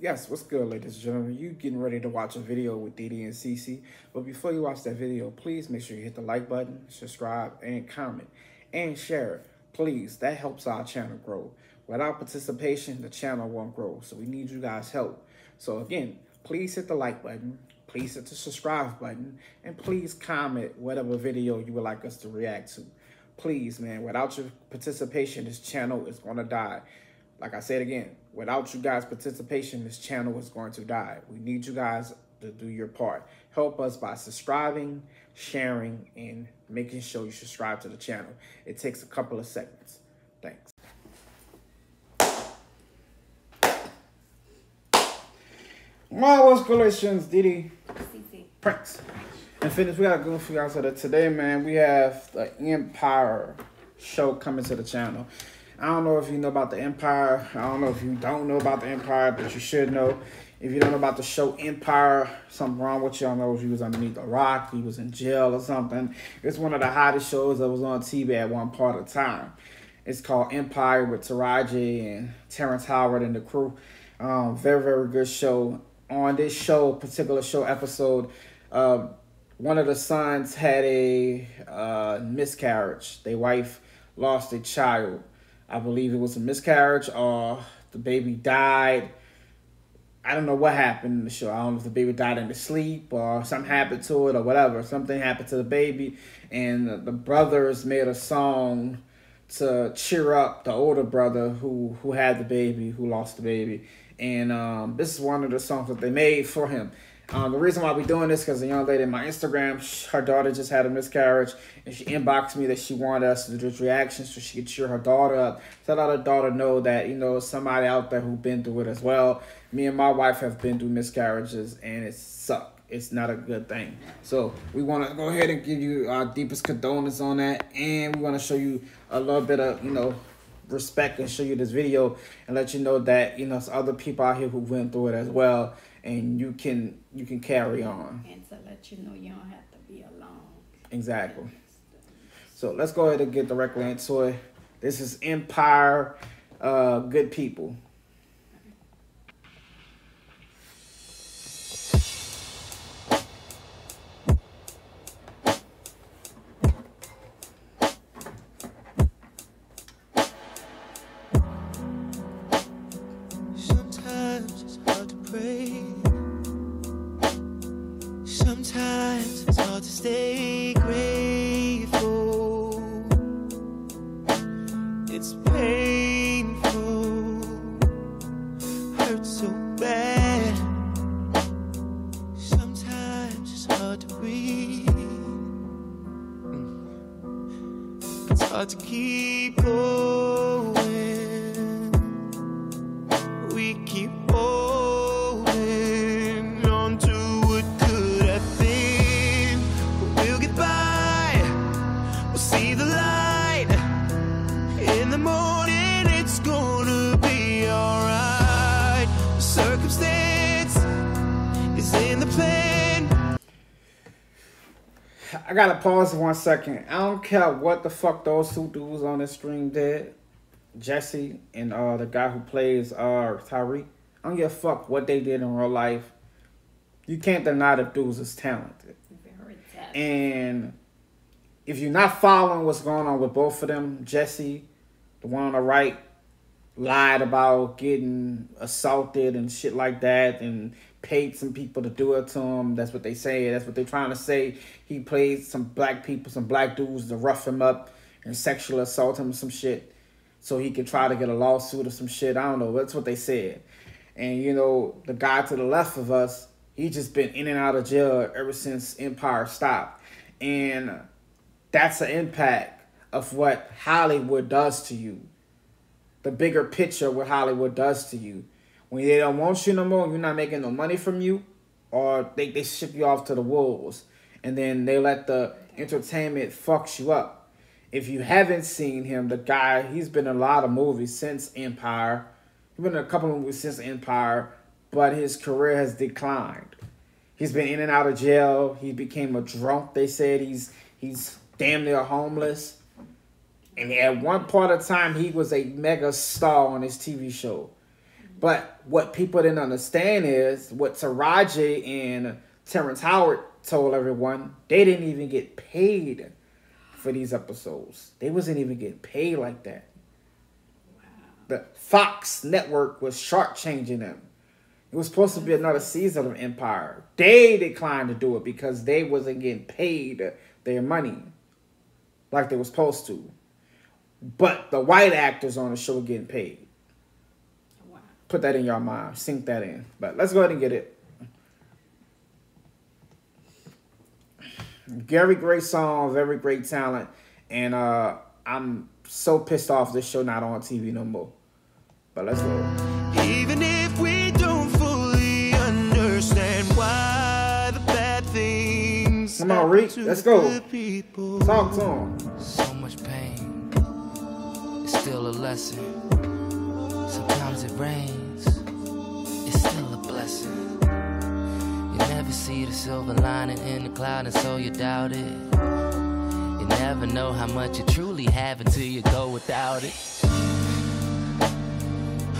Yes, what's good, ladies and gentlemen? You getting ready to watch a video with DeeDee and Cece. But before you watch that video, please make sure you hit the like button, subscribe, and comment, and share it. Please, that helps our channel grow. Without participation, the channel won't grow. So we need you guys' help. So again, please hit the like button, please hit the subscribe button, and please comment whatever video you would like us to react to. Please, man, without your participation, this channel is going to die. Like I said again, without you guys' participation, this channel is going to die. We need you guys to do your part. Help us by subscribing, sharing, and making sure you subscribe to the channel. It takes a couple of seconds. Thanks. Well, what's congratulations, DeeDee? Prince. And fitness, we got a good for y'all. Today, man, we have the Empire show coming to the channel. I don't know if you know about the Empire. I don't know if you don't know about the Empire, but you should know. If you don't know about the show Empire, something wrong with you. I know if he was underneath a rock, he was in jail or something. It's one of the hottest shows that was on TV at one part of time. It's called Empire with Taraji and Terrence Howard and the crew. Um, very, very good show. On this show, particular show episode, uh, one of the sons had a uh, miscarriage. Their wife lost a child I believe it was a miscarriage or the baby died. I don't know what happened in the show. I don't know if the baby died in the sleep or something happened to it or whatever. Something happened to the baby, and the, the brothers made a song to cheer up the older brother who who had the baby, who lost the baby. And um, this is one of the songs that they made for him. Um, the reason why we're doing this because the young lady in my Instagram, her daughter just had a miscarriage, and she inboxed me that she wanted us to do this reaction so she could cheer her daughter up. So let her daughter know that you know somebody out there who been through it as well. Me and my wife have been through miscarriages, and it sucked. It's not a good thing. So we want to go ahead and give you our deepest condolences on that, and we want to show you a little bit of you know respect and show you this video and let you know that you know other people out here who went through it as well and you can you can carry on. And to let you know you don't have to be alone. Exactly. So let's go ahead and get directly into it this is empire uh good people hard to stay grateful. It's painful. Hurt so bad. Sometimes it's hard to breathe. It's hard to keep going. I gotta pause one second. I don't care what the fuck those two dudes on the stream did. Jesse and uh the guy who plays uh Tyree. I don't give a fuck what they did in real life. You can't deny the dudes is talented. And if you're not following what's going on with both of them, Jesse, the one on the right, lied about getting assaulted and shit like that and paid some people to do it to him. That's what they say. That's what they're trying to say. He played some black people, some black dudes to rough him up and sexual assault him some shit so he could try to get a lawsuit or some shit. I don't know. That's what they said. And, you know, the guy to the left of us, he just been in and out of jail ever since Empire stopped. And that's the impact of what Hollywood does to you. The bigger picture what Hollywood does to you when they don't want you no more, you're not making no money from you, or they, they ship you off to the wolves, and then they let the entertainment fucks you up. If you haven't seen him, the guy, he's been in a lot of movies since Empire. He's been in a couple of movies since Empire, but his career has declined. He's been in and out of jail. He became a drunk. They said he's he's damn near homeless. And at one part of time, he was a mega star on his TV show. But what people didn't understand is what Taraji and Terrence Howard told everyone they didn't even get paid for these episodes. They wasn't even getting paid like that. Wow. The Fox network was short changing them. It was supposed to be another season of Empire. They declined to do it because they wasn't getting paid their money like they were supposed to. But the white actors on the show were getting paid. Wow. Put that in your mind. Sink that in. But let's go ahead and get it. Very great song, very great talent, and uh, I'm so pissed off this show not on TV no more. But let's go. Even if we don't fully understand why the bad things. Come on, Reek, let's go. Talk to him. So much pain. It's still a lesson. Sometimes it rains. It's still a blessing You never see the silver lining in the cloud, and so you doubt it. You never know how much you truly have until you go without it.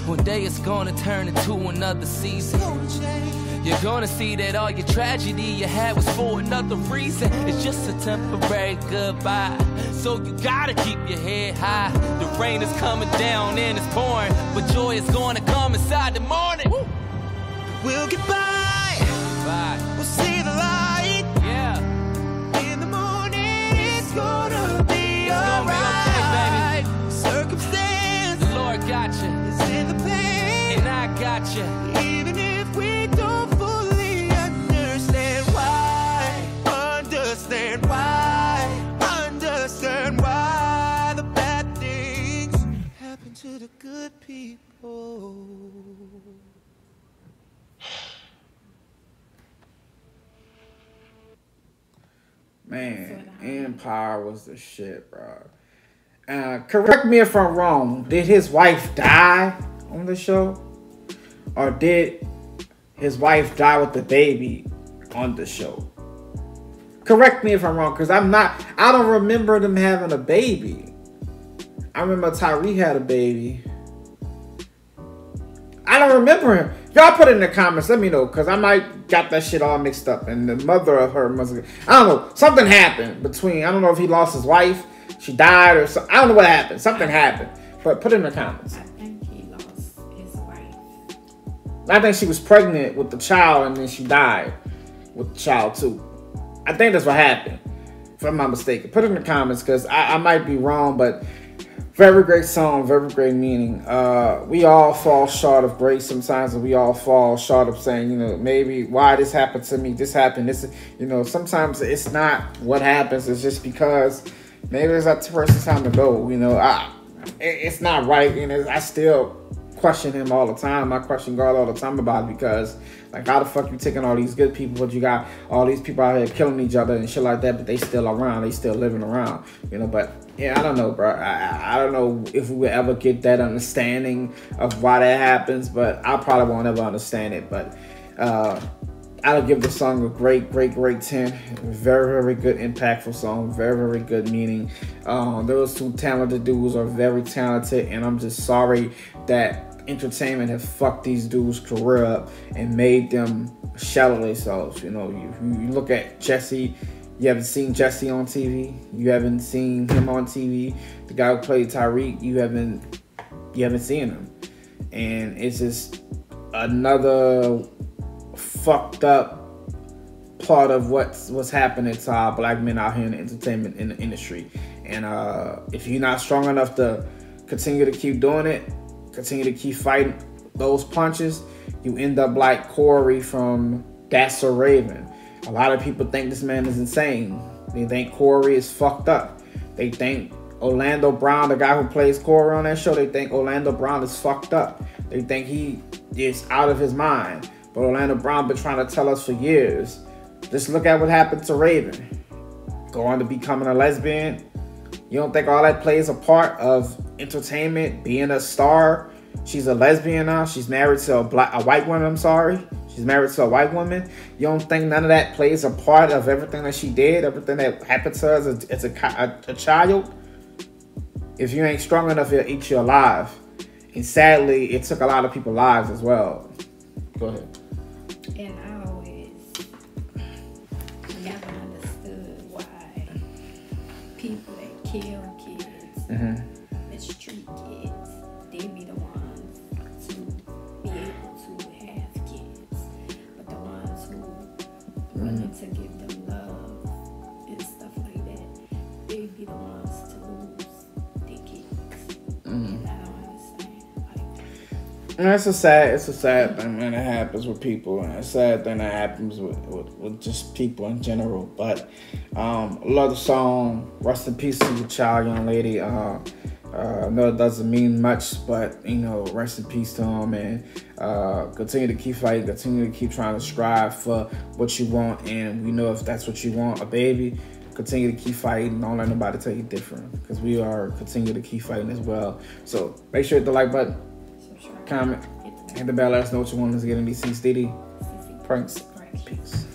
One day it's gonna turn into another season. You're gonna see that all your tragedy you had was for another reason. It's just a temporary goodbye. So you gotta keep your head high. The rain is coming down and it's pouring, but joy is gonna come inside the morning. We'll get by. We'll see Man, Empire was the shit, bro. Uh, correct me if I'm wrong. Did his wife die on the show? Or did his wife die with the baby on the show? Correct me if I'm wrong, because I'm not, I don't remember them having a baby. I remember Tyree had a baby. I don't remember him. Y'all put it in the comments. Let me know, because I might got that shit all mixed up. And the mother of her must I don't know. Something happened between, I don't know if he lost his wife, she died, or something. I don't know what happened. Something happened. But put it in the comments. I think he lost his wife. I think she was pregnant with the child and then she died with the child too. I think that's what happened, if I'm not mistaken. Put it in the comments because I, I might be wrong, but very great song, very great meaning. Uh, we all fall short of grace sometimes, and we all fall short of saying, you know, maybe why this happened to me, this happened, this, you know, sometimes it's not what happens, it's just because maybe it's that person's time to go, you know. I, it's not right, and I still question him all the time. I question God all the time about it because like, how the fuck you taking all these good people, but you got all these people out here killing each other and shit like that, but they still around, they still living around, you know? But yeah, I don't know, bro. I, I don't know if we will ever get that understanding of why that happens, but I probably won't ever understand it. But uh, I'll give the song a great, great, great 10. Very, very good, impactful song. Very, very good meaning. Um, those two talented dudes are very talented, and I'm just sorry that entertainment has fucked these dudes' career up and made them shallow themselves. You know, you, you look at Jesse. You haven't seen Jesse on TV. You haven't seen him on TV. The guy who played Tariq, you haven't you haven't seen him. And it's just another fucked up part of what's what's happening to our black men out here in the entertainment in the industry. And uh, if you're not strong enough to continue to keep doing it, continue to keep fighting those punches, you end up like Corey from That's So Raven. A lot of people think this man is insane. They think Corey is fucked up. They think Orlando Brown, the guy who plays Corey on that show, they think Orlando Brown is fucked up. They think he is out of his mind. But Orlando Brown been trying to tell us for years. Just look at what happened to Raven. Going to becoming a lesbian. You don't think all that plays a part of entertainment, being a star. She's a lesbian now. She's married to a black, a white woman. I'm sorry. She's married to a white woman. You don't think none of that plays a part of everything that she did, everything that happened to her as a, as a, a, a child? If you ain't strong enough, it'll eat you alive. and sadly, it took a lot of people's lives as well. Go ahead. And I always never understood why people kill kids, Mm-hmm. And it's a sad, it's a sad thing, man. It happens with people, and a sad thing that happens with, with, with just people in general. But um, love the song. Rest in peace to your child, young lady. Uh, uh, I know it doesn't mean much, but you know, rest in peace to him, and uh, continue to keep fighting, continue to keep trying to strive for what you want. And we know if that's what you want, a baby, continue to keep fighting. Don't let nobody tell you different, because we are continue to keep fighting as well. So make sure to hit the like button. Comment, Hit the bell, let us know what you want us to get in these Steady pranks. Pranks. Peace.